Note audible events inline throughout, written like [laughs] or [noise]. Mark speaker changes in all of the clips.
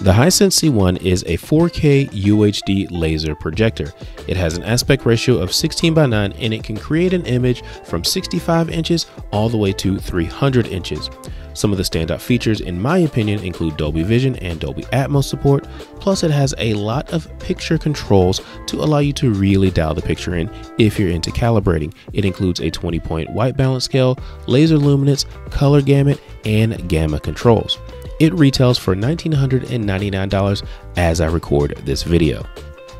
Speaker 1: The Hisense C1 is a 4K UHD laser projector. It has an aspect ratio of 16 by 9 and it can create an image from 65 inches all the way to 300 inches. Some of the standout features, in my opinion, include Dolby Vision and Dolby Atmos support, plus, it has a lot of picture controls to allow you to really dial the picture in if you're into calibrating. It includes a 20 point white balance scale, laser luminance, color gamut, and gamma controls. It retails for $1,999 as I record this video.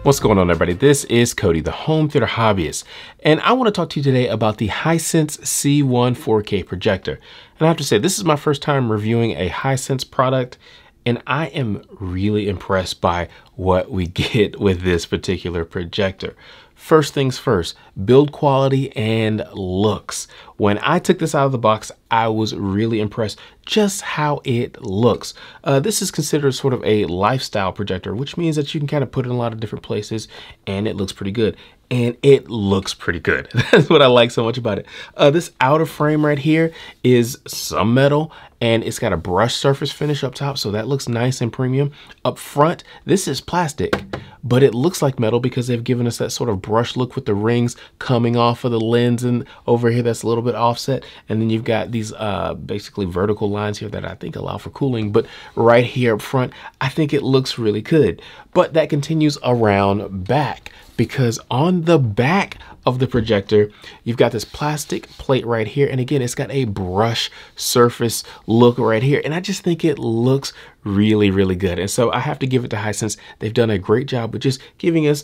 Speaker 1: What's going on everybody? This is Cody, the home theater hobbyist, and I want to talk to you today about the Hisense C1 4K projector. And I have to say, this is my first time reviewing a Hisense product, and I am really impressed by what we [laughs] get with this particular projector. First things first, build quality and looks. When I took this out of the box, I was really impressed just how it looks. Uh, this is considered sort of a lifestyle projector, which means that you can kind of put it in a lot of different places and it looks pretty good. And it looks pretty good. [laughs] That's what I like so much about it. Uh, this outer frame right here is some metal and it's got a brush surface finish up top. So that looks nice and premium. Up front, this is plastic but it looks like metal because they've given us that sort of brush look with the rings coming off of the lens and over here that's a little bit offset. And then you've got these uh, basically vertical lines here that I think allow for cooling. But right here up front, I think it looks really good. But that continues around back because on the back of the projector, you've got this plastic plate right here. And again, it's got a brush surface look right here. And I just think it looks really, really good. And so I have to give it to Hisense. They've done a great job with just giving us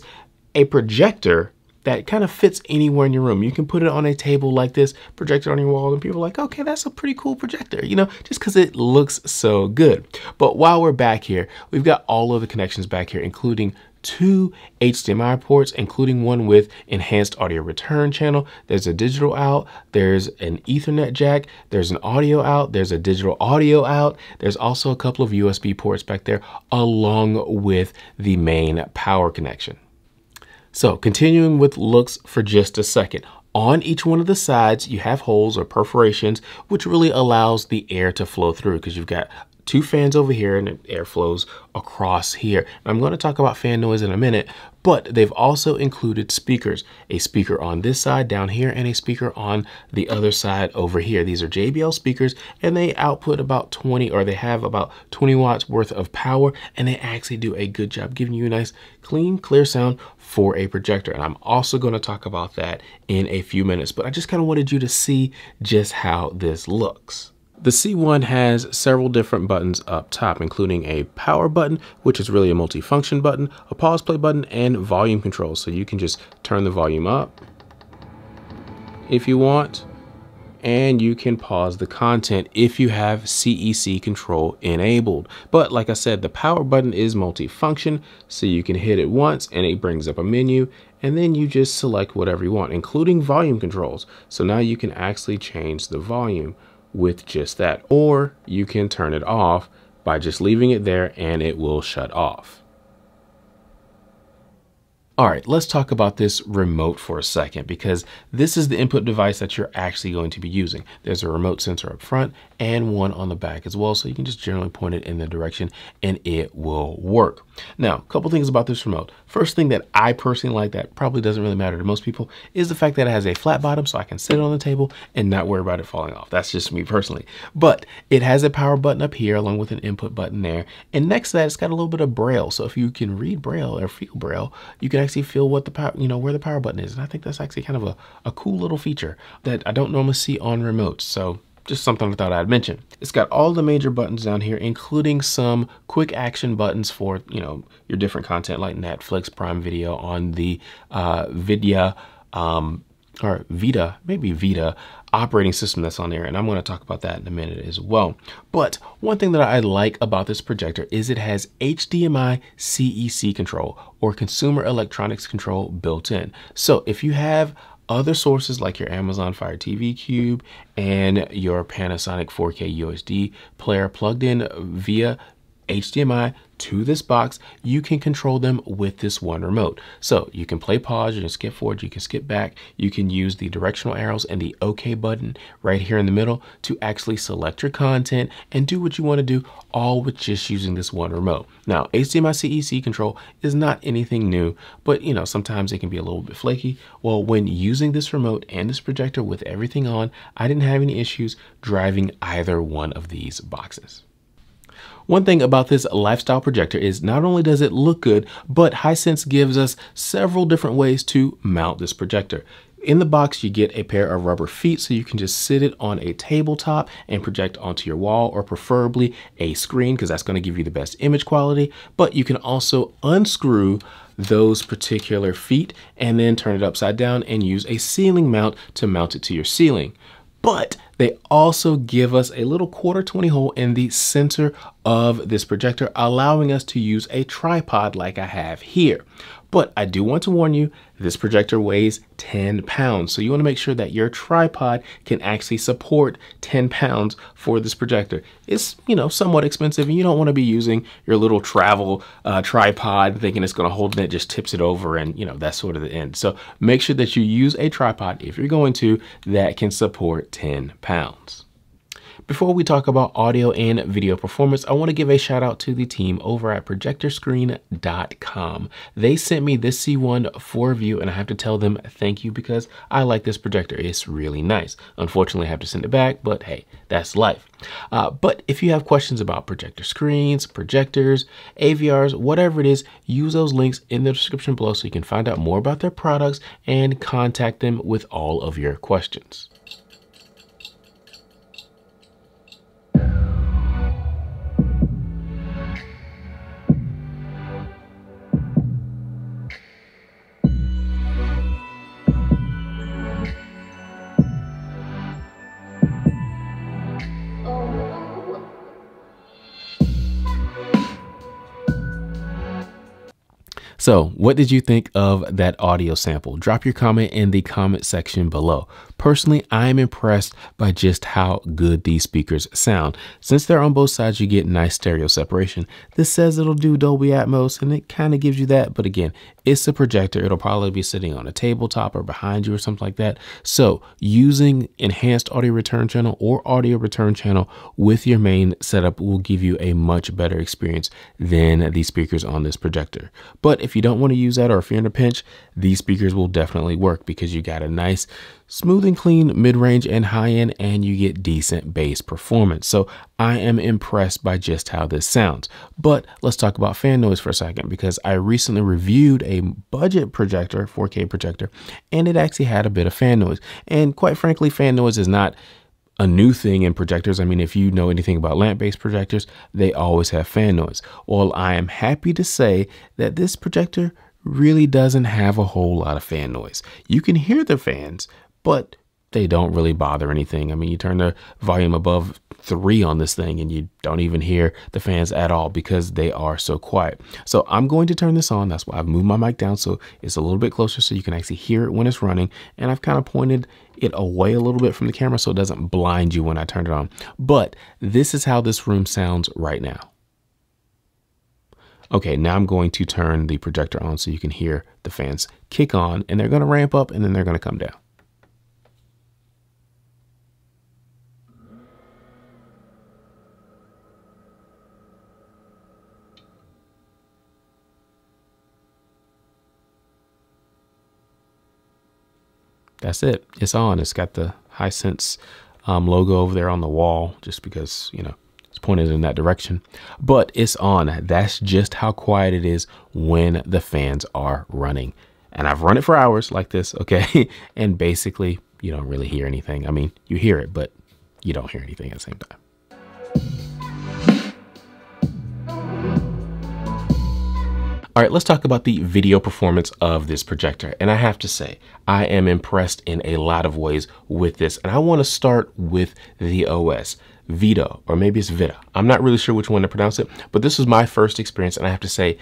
Speaker 1: a projector that kind of fits anywhere in your room. You can put it on a table like this, project it on your wall, and people are like, okay, that's a pretty cool projector, you know, just because it looks so good. But while we're back here, we've got all of the connections back here, including two HDMI ports, including one with enhanced audio return channel. There's a digital out, there's an ethernet jack, there's an audio out, there's a digital audio out. There's also a couple of USB ports back there along with the main power connection. So continuing with looks for just a second. On each one of the sides, you have holes or perforations, which really allows the air to flow through because you've got two fans over here and air flows across here. I'm going to talk about fan noise in a minute, but they've also included speakers, a speaker on this side down here and a speaker on the other side over here. These are JBL speakers and they output about 20 or they have about 20 watts worth of power and they actually do a good job giving you a nice clean, clear sound for a projector. And I'm also going to talk about that in a few minutes, but I just kind of wanted you to see just how this looks. The C1 has several different buttons up top, including a power button, which is really a multi-function button, a pause play button, and volume control. So you can just turn the volume up if you want, and you can pause the content if you have CEC control enabled. But like I said, the power button is multi-function, so you can hit it once and it brings up a menu, and then you just select whatever you want, including volume controls. So now you can actually change the volume with just that. Or you can turn it off by just leaving it there and it will shut off. All right, let's talk about this remote for a second because this is the input device that you're actually going to be using. There's a remote sensor up front and one on the back as well. So you can just generally point it in the direction and it will work. Now, a couple things about this remote. First thing that I personally like that probably doesn't really matter to most people is the fact that it has a flat bottom so I can sit it on the table and not worry about it falling off. That's just me personally. But it has a power button up here along with an input button there. And next to that, it's got a little bit of braille. So if you can read braille or feel braille, you can actually feel what the power, you know, where the power button is. And I think that's actually kind of a, a cool little feature that I don't normally see on remotes. So just something I thought I'd mention. It's got all the major buttons down here, including some quick action buttons for, you know, your different content like Netflix, Prime Video on the uh, VIDAA, um, or VIDAA, maybe VIDAA operating system that's on there. And I'm going to talk about that in a minute as well. But one thing that I like about this projector is it has HDMI CEC control or consumer electronics control built in. So if you have other sources like your Amazon Fire TV Cube and your Panasonic 4K UHD player plugged in via HDMI to this box, you can control them with this one remote. So you can play pause, you can skip forward, you can skip back, you can use the directional arrows and the OK button right here in the middle to actually select your content and do what you want to do all with just using this one remote. Now, HDMI CEC control is not anything new, but you know, sometimes it can be a little bit flaky. Well, when using this remote and this projector with everything on, I didn't have any issues driving either one of these boxes. One thing about this lifestyle projector is not only does it look good, but Hisense gives us several different ways to mount this projector. In the box, you get a pair of rubber feet so you can just sit it on a tabletop and project onto your wall or preferably a screen because that's going to give you the best image quality. But you can also unscrew those particular feet and then turn it upside down and use a ceiling mount to mount it to your ceiling but they also give us a little quarter 20 hole in the center of this projector, allowing us to use a tripod like I have here. But I do want to warn you, this projector weighs 10 pounds. So you wanna make sure that your tripod can actually support 10 pounds for this projector. It's, you know, somewhat expensive and you don't wanna be using your little travel uh, tripod thinking it's gonna hold it, it just tips it over and, you know, that's sort of the end. So make sure that you use a tripod if you're going to that can support 10 pounds. Before we talk about audio and video performance, I want to give a shout out to the team over at projectorscreen.com. They sent me this C1 for review and I have to tell them thank you because I like this projector. It's really nice. Unfortunately, I have to send it back, but hey, that's life. Uh, but if you have questions about projector screens, projectors, AVRs, whatever it is, use those links in the description below so you can find out more about their products and contact them with all of your questions. So, what did you think of that audio sample? Drop your comment in the comment section below. Personally, I'm impressed by just how good these speakers sound. Since they're on both sides, you get nice stereo separation. This says it'll do Dolby Atmos, and it kind of gives you that. But again, it's a projector. It'll probably be sitting on a tabletop or behind you or something like that. So using enhanced audio return channel or audio return channel with your main setup will give you a much better experience than the speakers on this projector. But if you don't want to use that or if you're in a pinch, these speakers will definitely work because you got a nice smooth and clean mid-range and high-end and you get decent bass performance. So I am impressed by just how this sounds. But let's talk about fan noise for a second because I recently reviewed a budget projector, 4K projector, and it actually had a bit of fan noise. And quite frankly, fan noise is not a new thing in projectors. I mean, if you know anything about lamp-based projectors, they always have fan noise. Well, I am happy to say that this projector really doesn't have a whole lot of fan noise. You can hear the fans, but they don't really bother anything. I mean, you turn the volume above three on this thing and you don't even hear the fans at all because they are so quiet. So I'm going to turn this on. That's why I've moved my mic down so it's a little bit closer so you can actually hear it when it's running. And I've kind of pointed it away a little bit from the camera so it doesn't blind you when I turn it on. But this is how this room sounds right now. Okay, now I'm going to turn the projector on so you can hear the fans kick on and they're going to ramp up and then they're going to come down. That's it. It's on. It's got the Hisense um, logo over there on the wall just because, you know, it's pointed in that direction. But it's on. That's just how quiet it is when the fans are running. And I've run it for hours like this, [laughs] okay? and basically, you don't really hear anything. I mean, you hear it, but you don't hear anything at the same time. All right, let's talk about the video performance of this projector. And I have to say, I am impressed in a lot of ways with this. And I want to start with the OS. VIDAA, or maybe it's VIDAA. I'm not really sure which one to pronounce it, but this was my first experience. And I have to say,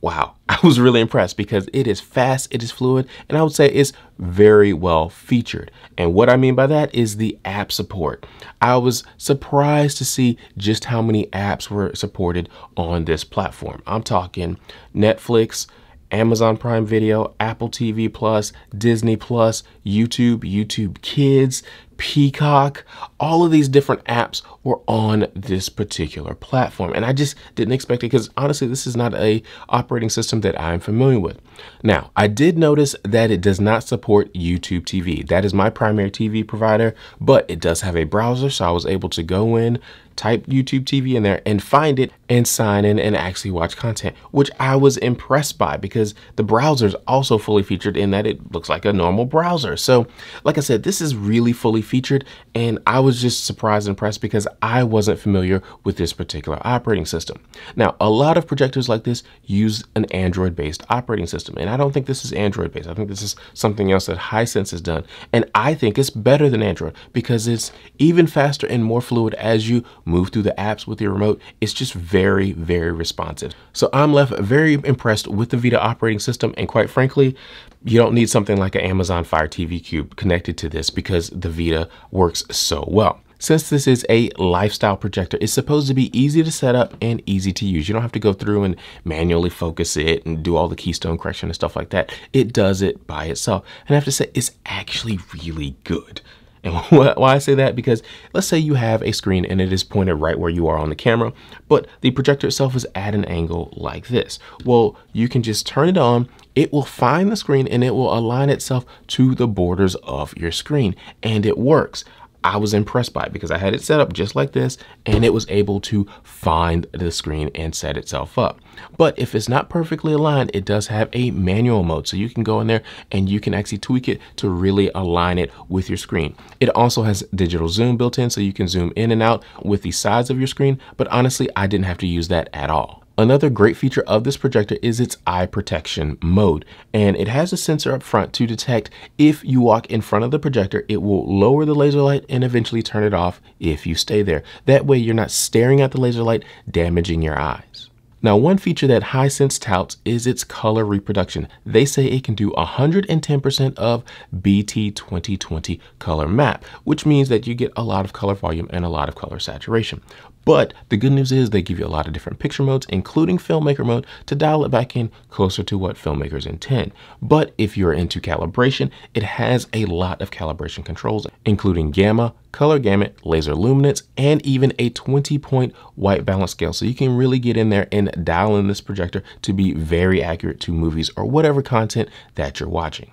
Speaker 1: wow, [laughs] I was really impressed because it is fast, it is fluid, and I would say it's very well featured. And what I mean by that is the app support. I was surprised to see just how many apps were supported on this platform. I'm talking Netflix, Amazon Prime Video, Apple TV Plus, Disney Plus, YouTube, YouTube Kids, Peacock, all of these different apps were on this particular platform. And I just didn't expect it because honestly, this is not a operating system that I'm familiar with. Now, I did notice that it does not support YouTube TV. That is my primary TV provider, but it does have a browser. So I was able to go in, type YouTube TV in there and find it and sign in and actually watch content, which I was impressed by because the browser is also fully featured in that it looks like a normal browser. So like I said, this is really fully featured and I was just surprised and impressed because I wasn't familiar with this particular operating system. Now, a lot of projectors like this use an Android based operating system and I don't think this is Android based. I think this is something else that Hisense has done and I think it's better than Android because it's even faster and more fluid as you move through the apps with your remote. It's just very, very very responsive. So I'm left very impressed with the VIDAA operating system. And quite frankly, you don't need something like an Amazon Fire TV Cube connected to this because the VIDAA works so well. Since this is a lifestyle projector, it's supposed to be easy to set up and easy to use. You don't have to go through and manually focus it and do all the keystone correction and stuff like that. It does it by itself. And I have to say, it's actually really good. And [laughs] why I say that, because let's say you have a screen and it is pointed right where you are on the camera, but the projector itself is at an angle like this. Well, you can just turn it on, it will find the screen and it will align itself to the borders of your screen, and it works. I was impressed by it because I had it set up just like this and it was able to find the screen and set itself up. But if it's not perfectly aligned, it does have a manual mode. So you can go in there and you can actually tweak it to really align it with your screen. It also has digital zoom built in so you can zoom in and out with the size of your screen. But honestly, I didn't have to use that at all. Another great feature of this projector is its eye protection mode, and it has a sensor up front to detect if you walk in front of the projector, it will lower the laser light and eventually turn it off if you stay there. That way you're not staring at the laser light, damaging your eyes. Now, one feature that Hisense touts is its color reproduction. They say it can do 110% of BT 2020 color map, which means that you get a lot of color volume and a lot of color saturation. But the good news is they give you a lot of different picture modes, including filmmaker mode, to dial it back in closer to what filmmakers intend. But if you're into calibration, it has a lot of calibration controls, including gamma, color gamut, laser luminance, and even a 20 point white balance scale. So you can really get in there and dial in this projector to be very accurate to movies or whatever content that you're watching.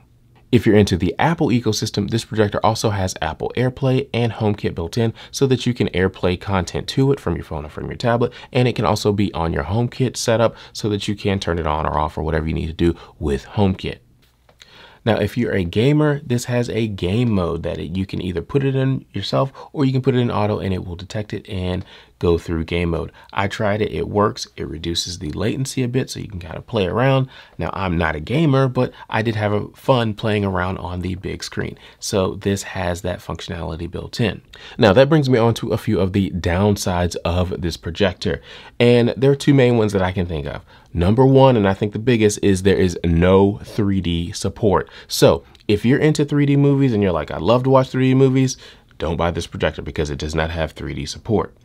Speaker 1: If you're into the Apple ecosystem, this projector also has Apple AirPlay and HomeKit built in so that you can AirPlay content to it from your phone or from your tablet. And it can also be on your HomeKit setup so that you can turn it on or off or whatever you need to do with HomeKit. Now, if you're a gamer, this has a game mode that it, you can either put it in yourself or you can put it in auto and it will detect it and go through game mode. I tried it, it works. It reduces the latency a bit so you can kind of play around. Now, I'm not a gamer, but I did have fun playing around on the big screen. So this has that functionality built in. Now, that brings me on to a few of the downsides of this projector. And there are two main ones that I can think of. Number one, and I think the biggest, is there is no 3D support. So if you're into 3D movies and you're like, I love to watch 3D movies, don't buy this projector because it does not have 3D support.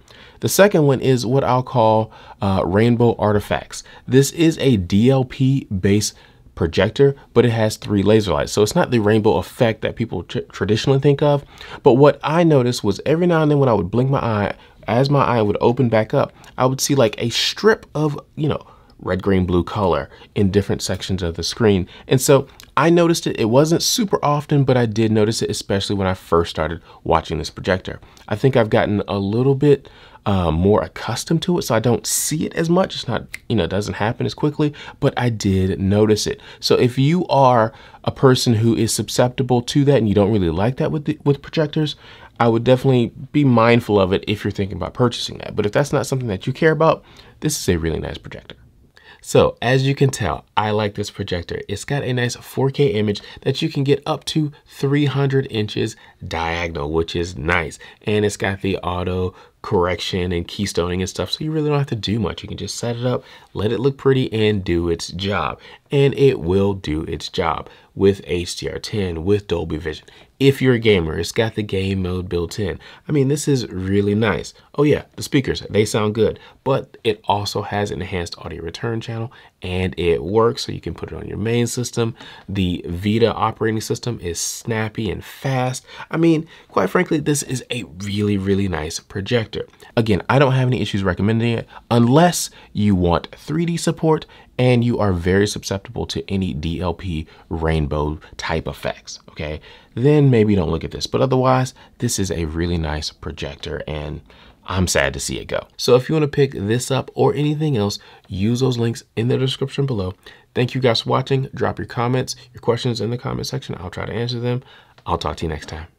Speaker 1: The second one is what I'll call uh, Rainbow Artifacts. This is a DLP based projector, but it has three laser lights. So it's not the rainbow effect that people tr traditionally think of. But what I noticed was every now and then when I would blink my eye, as my eye would open back up, I would see like a strip of, you know, red, green, blue color in different sections of the screen. And so I noticed it. It wasn't super often, but I did notice it, especially when I first started watching this projector. I think I've gotten a little bit uh, more accustomed to it, so I don't see it as much. It's not, you know, it doesn't happen as quickly, but I did notice it. So if you are a person who is susceptible to that and you don't really like that with the, with projectors, I would definitely be mindful of it if you're thinking about purchasing that. But if that's not something that you care about, this is a really nice projector. So as you can tell, I like this projector. It's got a nice 4K image that you can get up to 300 inches diagonal, which is nice. And it's got the auto correction and keystoning and stuff. So you really don't have to do much. You can just set it up, let it look pretty and do its job. And it will do its job with HDR10, with Dolby Vision. If you're a gamer, it's got the game mode built in. I mean, this is really nice. Oh yeah, the speakers, they sound good, but it also has an enhanced audio return channel and it works so you can put it on your main system. The VIDAA operating system is snappy and fast. I mean, quite frankly, this is a really, really nice projector. Again, I don't have any issues recommending it unless you want 3D support and you are very susceptible to any DLP rainbow type effects, okay? Then maybe don't look at this. But otherwise, this is a really nice projector and I'm sad to see it go. So if you want to pick this up or anything else, use those links in the description below. Thank you guys for watching. Drop your comments, your questions in the comment section. I'll try to answer them. I'll talk to you next time.